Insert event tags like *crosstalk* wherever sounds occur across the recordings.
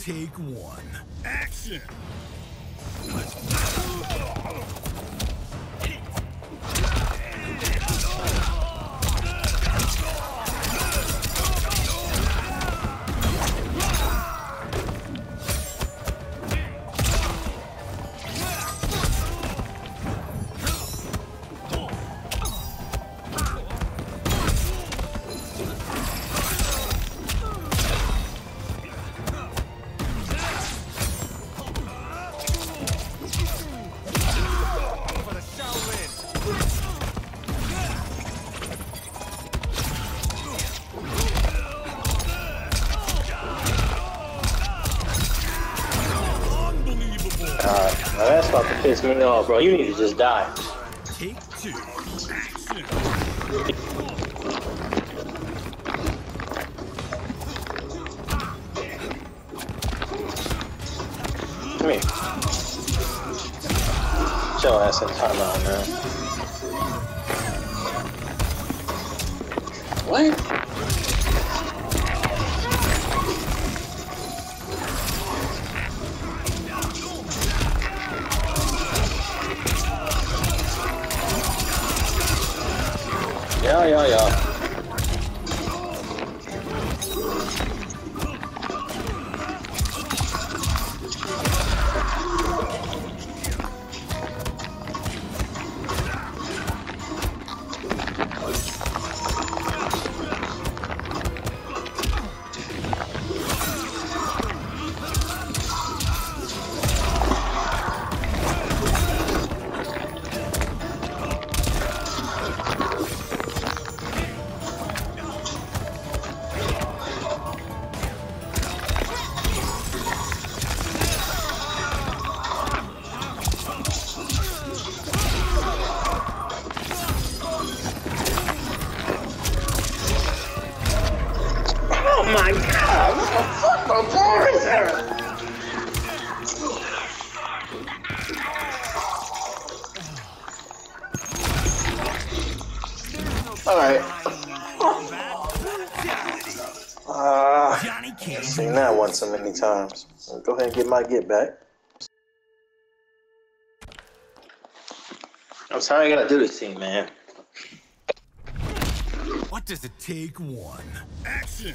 Take one. Action! Piss me off, bro. You need to just die. Take two. Come here. Get your ass in timeout, man. What? Yeah, yeah, yeah. Alright. *laughs* Ah, I've seen that one so many times. Go ahead and get my get back. I'm sorry I gotta do this to you, man. What does it take one? Action!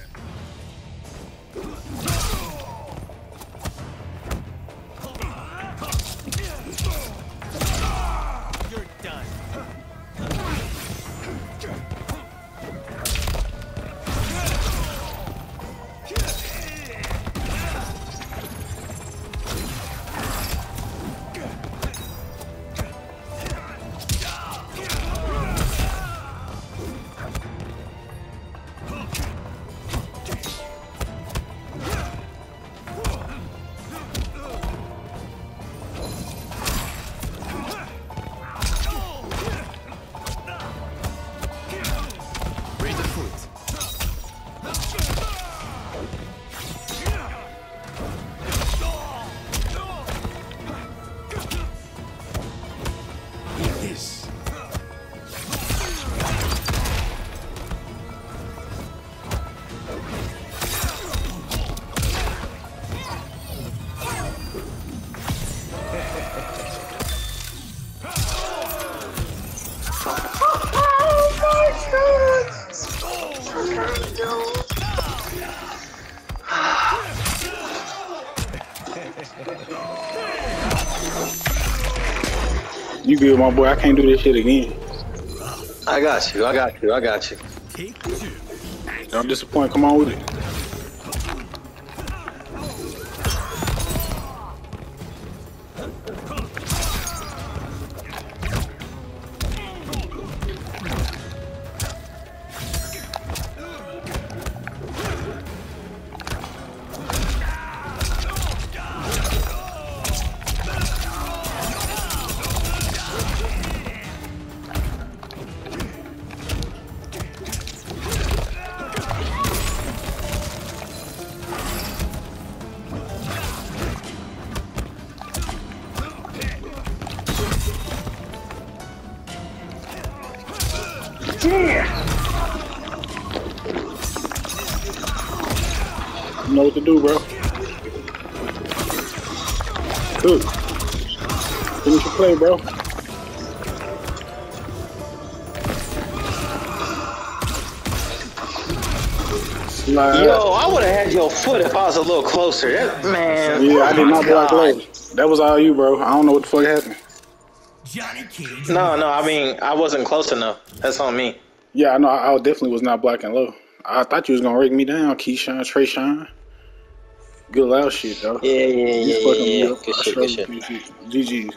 You good, my boy? I can't do this shit again. I got you, I got you, I got you. Don't disappoint. Come on with it. You know what to do, bro. Cook. Finish your play, bro. Slide. Yo, I would have had your foot if I was a little closer. That, man. yeah, I did not oh block God. low. That was all you, bro. I don't know what the fuck happened. Johnny Cage. No, no, I mean, I wasn't close enough. That's on me. Yeah, I know. I, I definitely was not black and low. I thought you was gonna rake me down, Keyshawn, Trayshawn. Good loud shit, though. Yeah, yeah, You yeah, fucking yeah. me yeah. up. Good shit, good shit. GG.